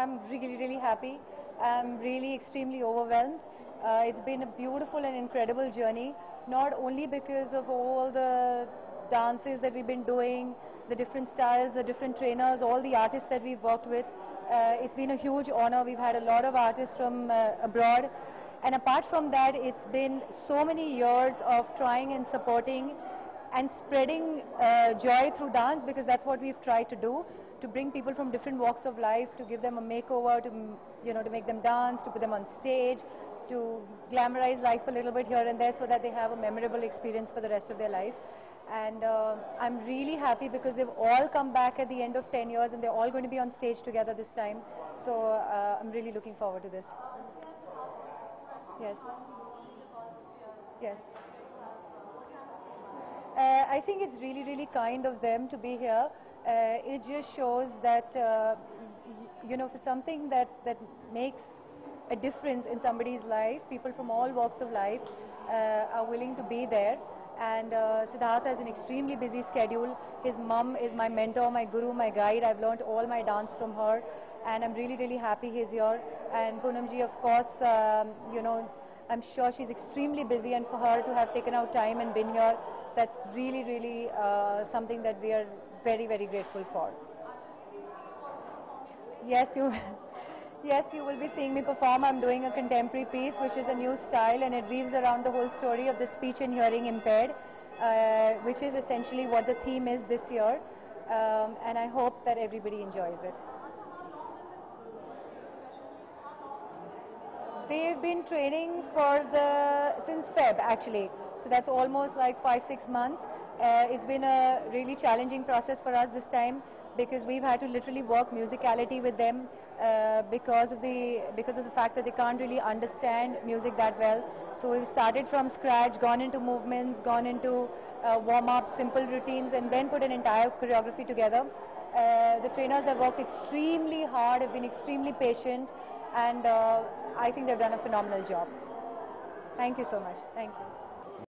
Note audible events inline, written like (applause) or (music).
I'm really, really happy. I'm really extremely overwhelmed. Uh, it's been a beautiful and incredible journey, not only because of all the dances that we've been doing, the different styles, the different trainers, all the artists that we've worked with. Uh, it's been a huge honor. We've had a lot of artists from uh, abroad. And apart from that, it's been so many years of trying and supporting and spreading uh, joy through dance because that's what we've tried to do to bring people from different walks of life to give them a makeover to you know to make them dance to put them on stage to glamorize life a little bit here and there so that they have a memorable experience for the rest of their life. And uh, I'm really happy because they've all come back at the end of 10 years and they're all going to be on stage together this time. So uh, I'm really looking forward to this. Yes. Yes I think it's really, really kind of them to be here. Uh, it just shows that, uh, you know, for something that, that makes a difference in somebody's life, people from all walks of life uh, are willing to be there. And uh, Siddhartha has an extremely busy schedule. His mum is my mentor, my guru, my guide. I've learned all my dance from her. And I'm really, really happy he's here. And Poonamji, of course, um, you know, I'm sure she's extremely busy. And for her to have taken out time and been here, that's really, really uh, something that we are very, very grateful for. Yes, you. (laughs) Yes, you will be seeing me perform. I'm doing a contemporary piece, which is a new style, and it weaves around the whole story of the speech and hearing impaired, uh, which is essentially what the theme is this year. Um, and I hope that everybody enjoys it. They've been training for the since Feb actually, so that's almost like five six months. Uh, it's been a really challenging process for us this time because we've had to literally work musicality with them uh, because of the because of the fact that they can't really understand music that well. So we've started from scratch, gone into movements, gone into uh, warm-ups, simple routines, and then put an entire choreography together. Uh, the trainers have worked extremely hard, have been extremely patient, and uh, I think they've done a phenomenal job. Thank you so much. Thank you.